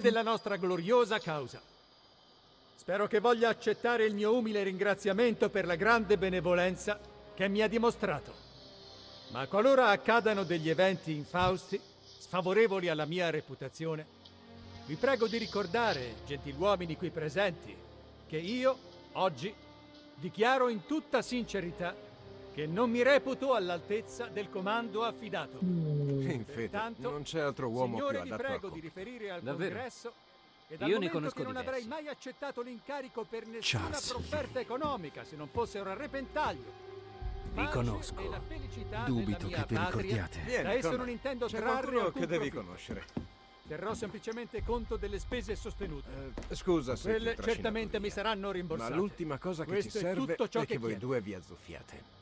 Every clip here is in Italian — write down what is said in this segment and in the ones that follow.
nome della nostra gloriosa causa. Spero che voglia accettare il mio umile ringraziamento per la grande benevolenza che mi ha dimostrato. Ma qualora accadano degli eventi infausti, sfavorevoli alla mia reputazione, vi prego di ricordare, gentiluomini qui presenti, che io, oggi, dichiaro in tutta sincerità che non mi reputo all'altezza del comando affidato. In fede, non c'è altro uomo Signore, più vi adatto prego al di riferire al Davvero? congresso che dal Io ne conosco che non avrei diversi. mai accettato l'incarico per nessuna Charles profferta economica se non fossero a repentaglio. Vi conosco. e la felicità Dubito della che mia vi patria, ricordiate. Vieni, Da esso non intendo C'è trarre alcun che devi profitto. conoscere. Terrò semplicemente conto delle spese sostenute. Eh, scusa se Quelle certamente via. mi saranno rimborsate. Ma l'ultima cosa che Questo ci è serve tutto ciò è che, che voi due vi azzuffiate.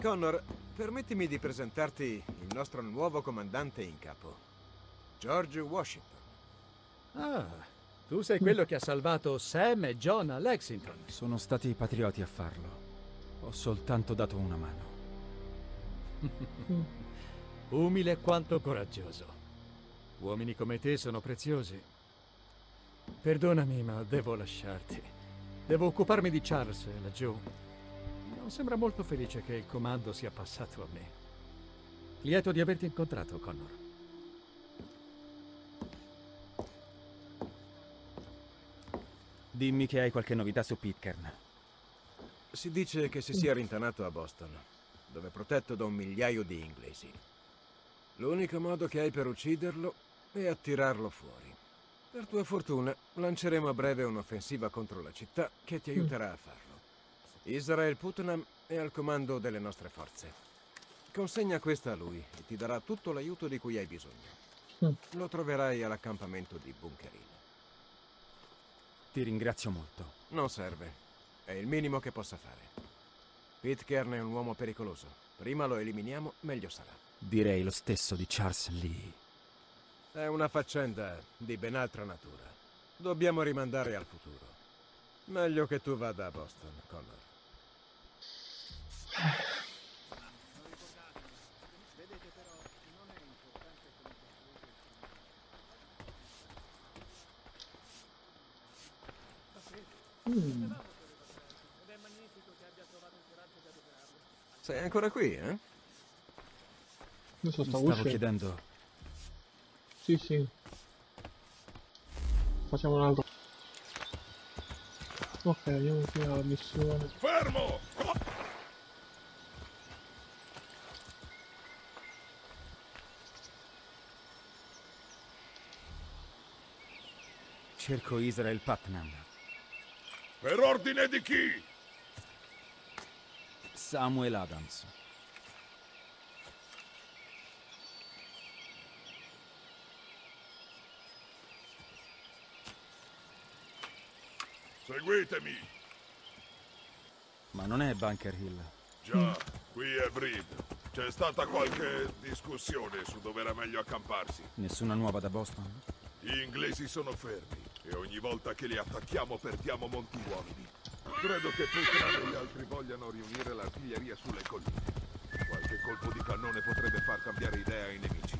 Connor, permettimi di presentarti il nostro nuovo comandante in capo, George Washington. Ah, tu sei quello che ha salvato Sam e John a Lexington. Sono stati i patrioti a farlo. Ho soltanto dato una mano. Umile quanto coraggioso. Uomini come te sono preziosi. Perdonami, ma devo lasciarti. Devo occuparmi di Charles laggiù. Sembra molto felice che il comando sia passato a me. Lieto di averti incontrato, Connor. Dimmi che hai qualche novità su Pitcairn. Si dice che si sia rintanato a Boston, dove è protetto da un migliaio di inglesi. L'unico modo che hai per ucciderlo è attirarlo fuori. Per tua fortuna, lanceremo a breve un'offensiva contro la città che ti aiuterà a farlo. Israel Putnam è al comando delle nostre forze. Consegna questa a lui e ti darà tutto l'aiuto di cui hai bisogno. Lo troverai all'accampamento di Bunker Hill. Ti ringrazio molto. Non serve. È il minimo che possa fare. Pitcairn è un uomo pericoloso. Prima lo eliminiamo, meglio sarà. Direi lo stesso di Charles Lee. È una faccenda di ben altra natura. Dobbiamo rimandare al futuro. Meglio che tu vada a Boston, Connor. Sei ancora qui, eh? Mi sta stavo uscendo. chiedendo. Sì, sì. Facciamo un altro. Ok, andiamo qui alla missione. Fermo! Cerco Israel Putnam. Per ordine di chi? Samuel Adams. Seguitemi. Ma non è Bunker Hill. Già, qui è Breed. C'è stata qualche discussione su dove era meglio accamparsi. Nessuna nuova da Boston? Gli inglesi sono fermi e ogni volta che li attacchiamo perdiamo molti uomini. Credo che Putnam e gli altri vogliano riunire l'artiglieria sulle colline. Qualche colpo di cannone potrebbe far cambiare idea ai nemici.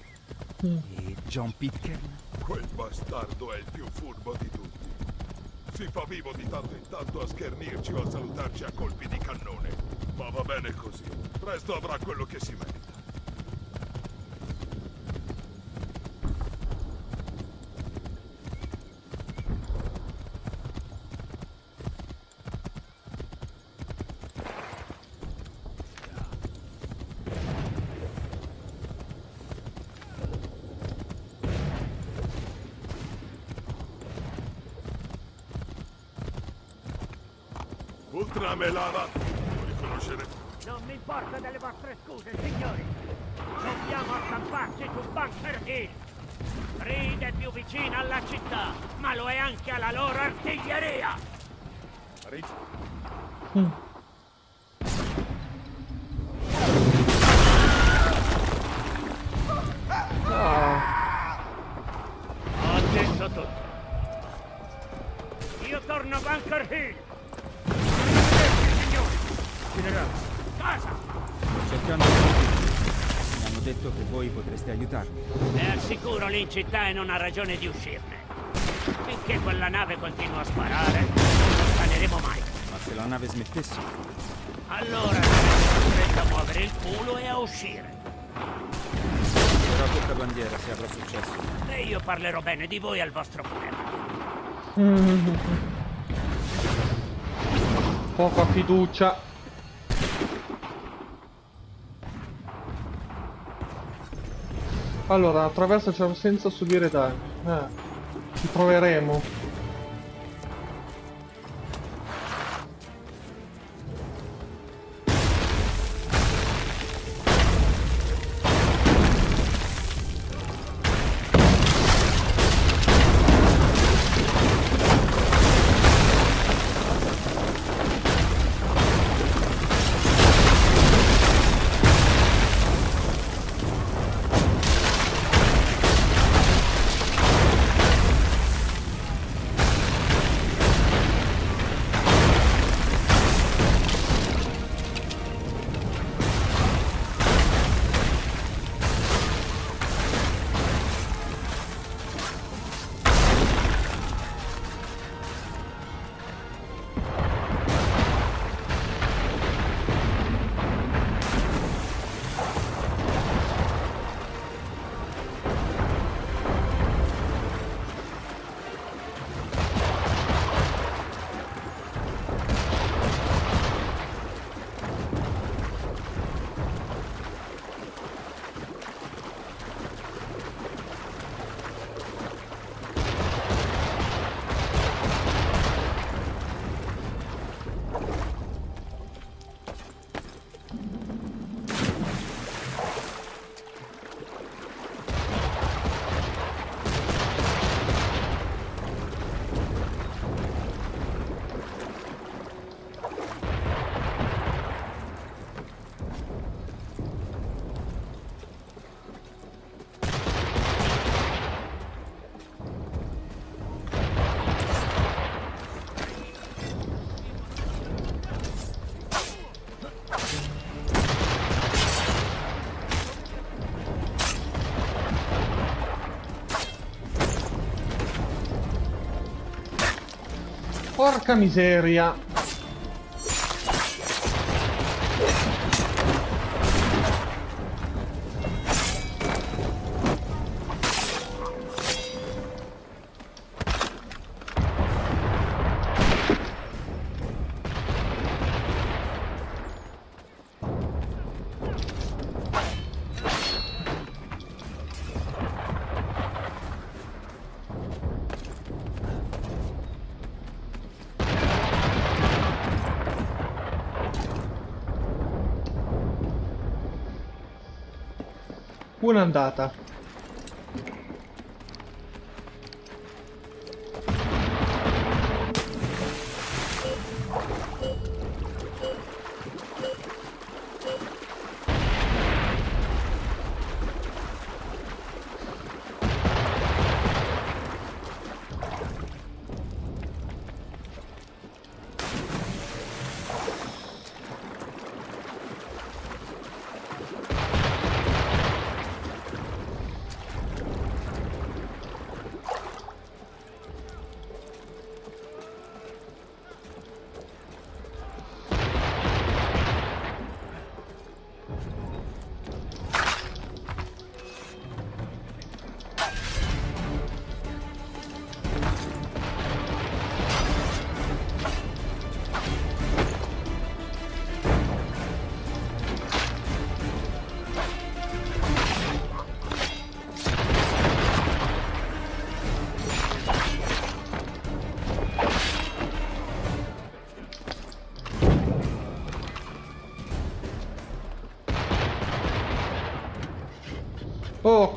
E John Pitcairn? Quel bastardo è il più furbo di tutti. Si fa vivo di tanto in tanto a schernirci o a salutarci a colpi di cannone. Ma va bene così. Presto avrà quello che si merita. Ultram e Lava, lo riconoscerete. Non mi importa delle vostre scuse, signori. Dobbiamo accamparci su Bunker Hill. Reed è più vicina alla città, ma lo è anche alla loro artiglieria. Ho detto tutto. Io torno a Bunker Hill. Generale, Casa! Sto cercando di... Mi hanno hanno detto che voi potreste aiutarmi. È al sicuro lì in città e non ha ragione di uscirne. Finché quella nave continua a sparare, non staneremo mai. Ma se la nave smettesse, Allora saremo costretti a muovere il culo e a uscire. sarò questa bandiera se avrà successo. E io parlerò bene di voi al vostro problema. Poca fiducia. Allora, attraversaci senza subire danni. Eh, ci proveremo. Porca miseria. Un'andata.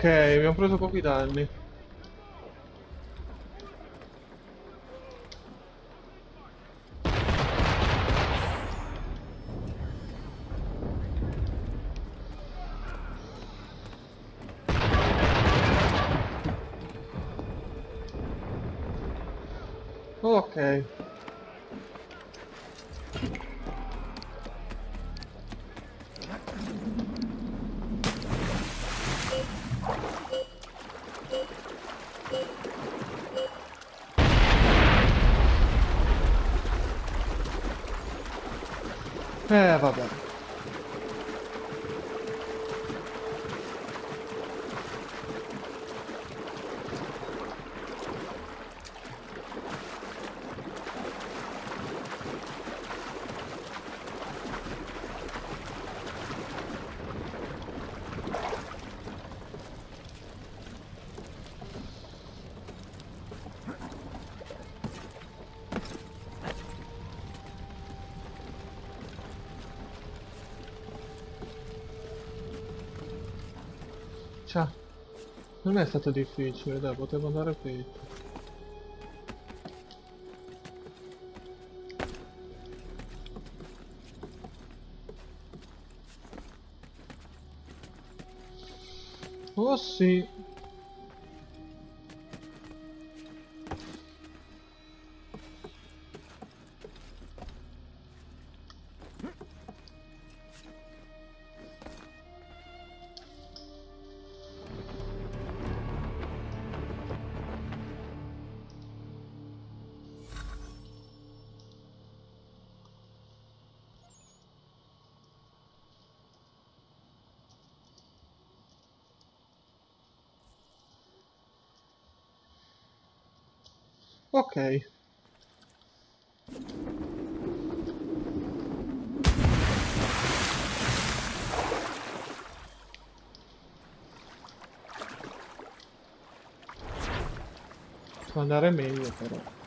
Abbiamo preso pochi danni. Eh, vabbè. Ciao. Non è stato difficile, dai, potevo andare peggio. Oh sì. Ok. Può andare meglio però.